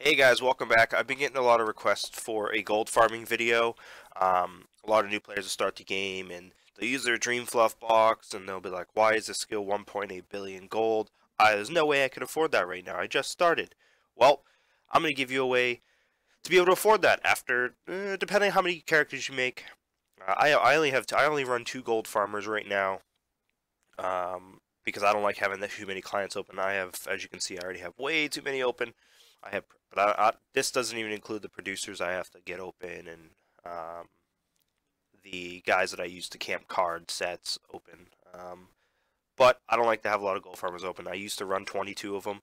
Hey guys, welcome back. I've been getting a lot of requests for a gold farming video. Um, a lot of new players will start the game and they'll use their Dream Fluff box and they'll be like, why is this skill 1.8 billion gold? Uh, there's no way I can afford that right now. I just started. Well, I'm going to give you a way to be able to afford that after, uh, depending on how many characters you make. Uh, I, I only have, I only run two gold farmers right now. Um, because I don't like having that too many clients open. I have, as you can see, I already have way too many open. I have, but I, I, this doesn't even include the producers I have to get open and um, the guys that I use to camp card sets open. Um, but I don't like to have a lot of gold farmers open. I used to run 22 of them,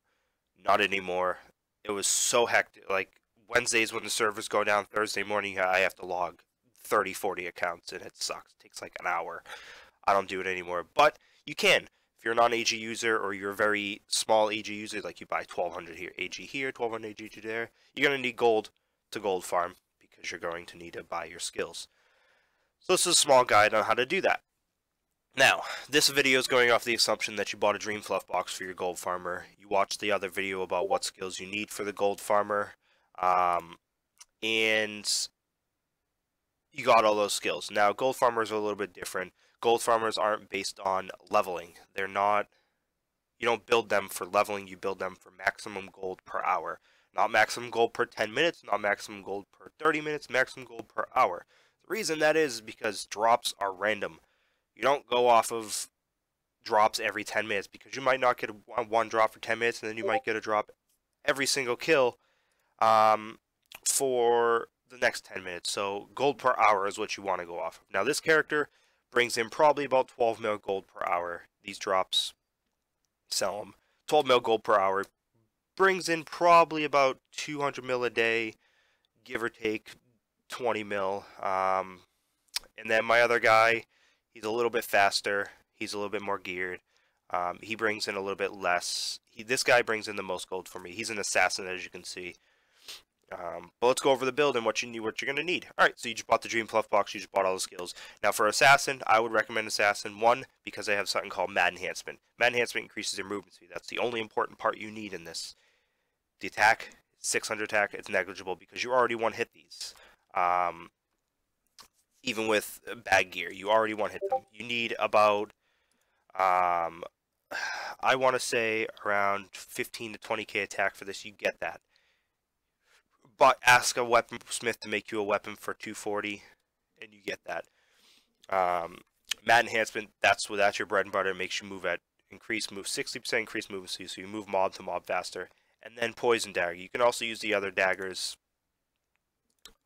not anymore. It was so hectic. Like Wednesdays when the servers go down, Thursday morning I have to log 30, 40 accounts, and it sucks. It takes like an hour. I don't do it anymore, but you can. If you're a non-AG user or you're a very small AG user, like you buy 1200 here, AG here, 1200 AG there, you're going to need gold to gold farm because you're going to need to buy your skills. So this is a small guide on how to do that. Now, this video is going off the assumption that you bought a Dream Fluff box for your gold farmer. You watched the other video about what skills you need for the gold farmer. Um, and you got all those skills. Now, gold farmers are a little bit different gold farmers aren't based on leveling. They're not, you don't build them for leveling, you build them for maximum gold per hour. Not maximum gold per 10 minutes, not maximum gold per 30 minutes, maximum gold per hour. The reason that is because drops are random. You don't go off of drops every 10 minutes because you might not get one drop for 10 minutes and then you might get a drop every single kill um, for the next 10 minutes. So gold per hour is what you want to go off of. Now this character brings in probably about 12 mil gold per hour. These drops sell them. 12 mil gold per hour brings in probably about 200 mil a day, give or take 20 mil. Um, and then my other guy, he's a little bit faster. He's a little bit more geared. Um, he brings in a little bit less. He, this guy brings in the most gold for me. He's an assassin, as you can see. Um, but let's go over the build and what you need, what you're going to need. All right, so you just bought the Dream Fluff box, you just bought all the skills. Now for Assassin, I would recommend Assassin, one, because they have something called Mad Enhancement. Mad Enhancement increases your movement speed. That's the only important part you need in this. The attack, 600 attack, it's negligible because you already one hit these. Um, even with bad gear, you already one hit them. You need about, um, I want to say around 15 to 20k attack for this. You get that ask a weaponsmith to make you a weapon for 240, and you get that. Um, Mad enhancement, that's what that's your bread and butter. Makes you move at increased move, 60% increased movement speed, so you move mob to mob faster. And then poison dagger. You can also use the other daggers.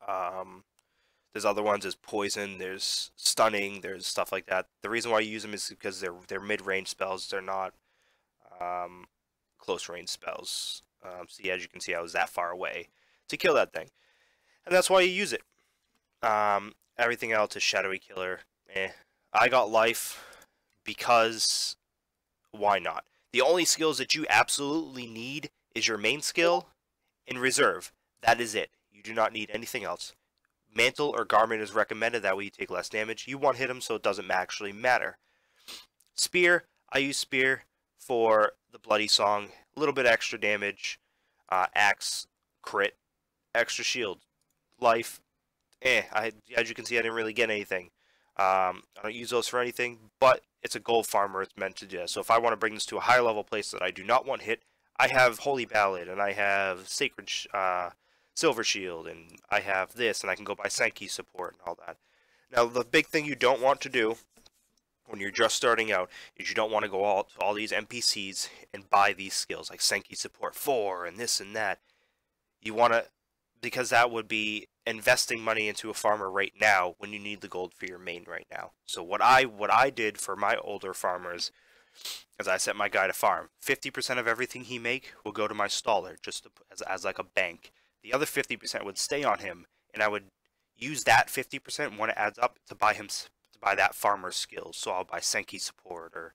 Um, there's other ones. There's poison. There's stunning. There's stuff like that. The reason why you use them is because they're they're mid range spells. They're not um, close range spells. Um, see, as you can see, I was that far away to kill that thing. And that's why you use it. Um, everything else is Shadowy Killer. Eh. I got life because why not? The only skills that you absolutely need is your main skill in reserve. That is it. You do not need anything else. Mantle or Garment is recommended, that way you take less damage. You one hit him, so it doesn't actually matter. Spear, I use Spear for the Bloody Song. A little bit extra damage. Uh, axe, crit, extra shield, life, eh. I, as you can see, I didn't really get anything. Um, I don't use those for anything, but it's a gold farmer. It's meant to do. So if I want to bring this to a higher level place that I do not want hit, I have Holy Ballad, and I have Sacred uh, Silver Shield, and I have this, and I can go buy Senki support and all that. Now, the big thing you don't want to do when you're just starting out is you don't want to go all to all these NPCs and buy these skills like Senki support 4 and this and that. You want to because that would be investing money into a farmer right now when you need the gold for your main right now. So what I what I did for my older farmers is I set my guy to farm. 50% of everything he make will go to my staller just to, as, as like a bank. The other 50% would stay on him and I would use that 50% when it adds up to buy him to buy that farmer's skills. So I'll buy Senki support or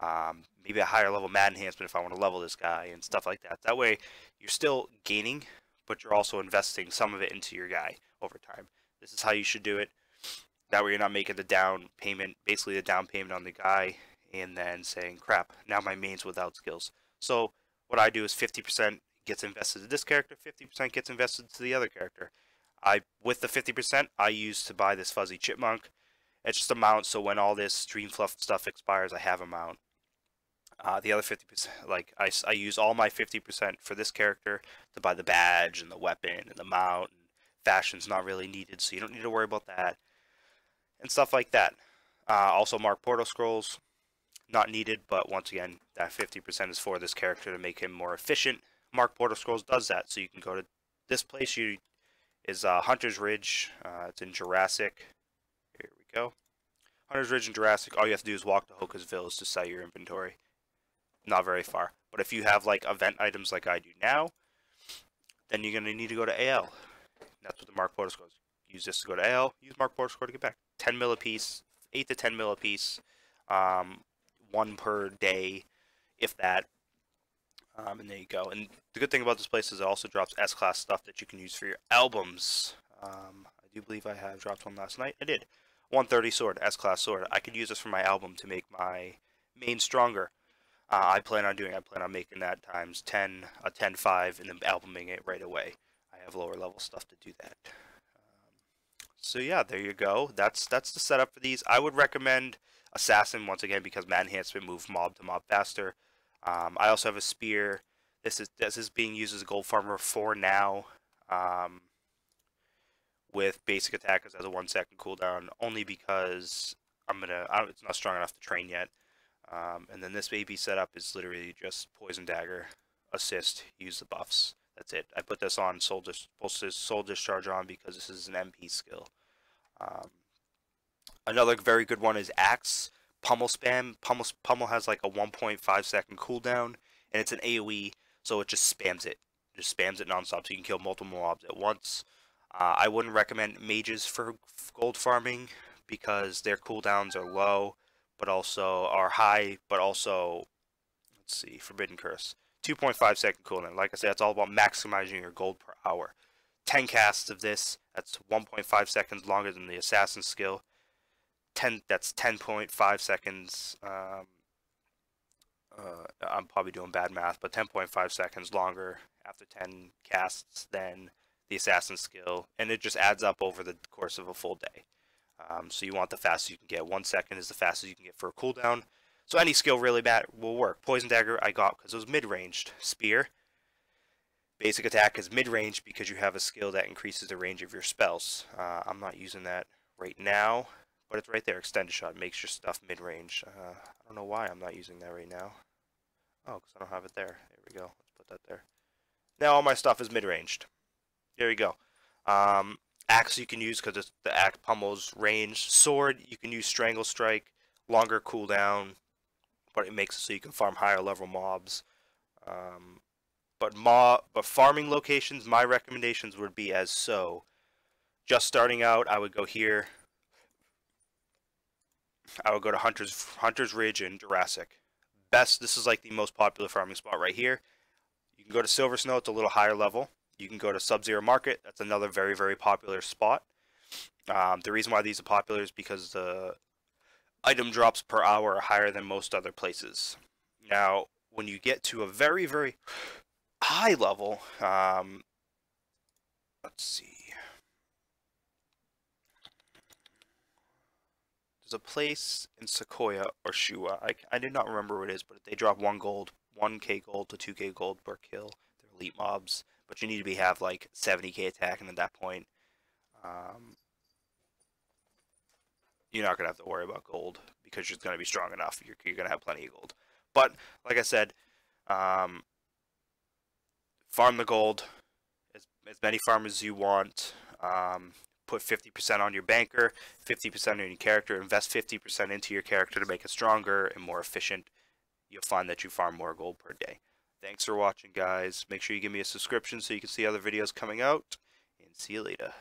um, maybe a higher level Mad enhancement if I want to level this guy and stuff like that. That way you're still gaining but you're also investing some of it into your guy over time. This is how you should do it. That way you're not making the down payment, basically the down payment on the guy, and then saying, crap, now my main's without skills. So what I do is 50% gets invested to this character, 50% gets invested to the other character. I with the 50% I use to buy this fuzzy chipmunk. It's just a mount, so when all this Dream Fluff stuff expires, I have a mount. Uh, the other 50%, like, I, I use all my 50% for this character to buy the badge and the weapon and the mount. And fashion's not really needed, so you don't need to worry about that. And stuff like that. Uh, also, Mark Portal Scrolls, not needed, but once again, that 50% is for this character to make him more efficient. Mark Portal Scrolls does that, so you can go to this place. You is uh, Hunter's Ridge. Uh, it's in Jurassic. Here we go. Hunter's Ridge in Jurassic. All you have to do is walk to Hoka's Village to sell your inventory. Not very far. But if you have like event items like I do now, then you're going to need to go to AL. That's what the Mark Portal Scrolls. Use this to go to AL. Use Mark Portal Scroll to get back. 10 mil a piece. 8 to 10 mil a piece. Um, one per day, if that. Um, and there you go. And the good thing about this place is it also drops S-Class stuff that you can use for your albums. Um, I do believe I have dropped one last night. I did. 130 sword, S-Class sword. I could use this for my album to make my main stronger. Uh, I plan on doing. I plan on making that times 10, a 10-5, and then albuming it right away. I have lower level stuff to do that. Um, so yeah, there you go. That's that's the setup for these. I would recommend Assassin once again because Mad enhancement move mob to mob faster. Um, I also have a spear. This is this is being used as a gold farmer for now. Um, with basic attack as a one second cooldown, only because I'm gonna. I it's not strong enough to train yet. Um, and then this baby setup is literally just poison dagger, assist, use the buffs. That's it. I put this on soul, dis soul discharge on because this is an MP skill. Um, Another very good one is Axe. Pummel spam. Pummel, Pummel has like a 1.5 second cooldown, and it's an AoE, so it just spams it. Just spams it nonstop, so you can kill multiple mobs at once. Uh, I wouldn't recommend mages for gold farming because their cooldowns are low, but also are high, but also, let's see, Forbidden Curse. 2.5 second cooldown. Like I said, it's all about maximizing your gold per hour. 10 casts of this, that's 1.5 seconds longer than the assassin skill. 10 that's 10.5 seconds um, uh, I'm probably doing bad math but 10.5 seconds longer after 10 casts than the assassin skill and it just adds up over the course of a full day um, so you want the fastest you can get one second is the fastest you can get for a cooldown so any skill really bad will work poison dagger I got because it was mid-ranged spear basic attack is mid-range because you have a skill that increases the range of your spells uh, I'm not using that right now but it's right there, extended shot, makes your stuff mid-range. Uh, I don't know why I'm not using that right now. Oh, because I don't have it there. There we go. Let's put that there. Now all my stuff is mid-ranged. There you go. Um, axe you can use because the axe pummel's range. Sword, you can use Strangle Strike, longer cooldown, but it makes it so you can farm higher level mobs. Um, but mob, but farming locations, my recommendations would be as so. Just starting out, I would go here. I would go to Hunter's Hunter's Ridge in Jurassic. Best, this is like the most popular farming spot right here. You can go to Silver Snow, it's a little higher level. You can go to Sub-Zero Market, that's another very, very popular spot. Um, the reason why these are popular is because the item drops per hour are higher than most other places. Now, when you get to a very, very high level, um, let's see. There's a place in Sequoia or Shua. I, I did not remember what it is, but they drop one gold, 1k gold to 2k gold per kill. They're elite mobs, but you need to be have like 70k attack, and at that point, um, you're not gonna have to worry about gold because you're gonna be strong enough. You're, you're gonna have plenty of gold. But like I said, um, farm the gold as, as many farmers as you want. Um, put 50% on your banker, 50% on your character, invest 50% into your character to make it stronger and more efficient. You'll find that you farm more gold per day. Thanks for watching, guys. Make sure you give me a subscription so you can see other videos coming out, and see you later.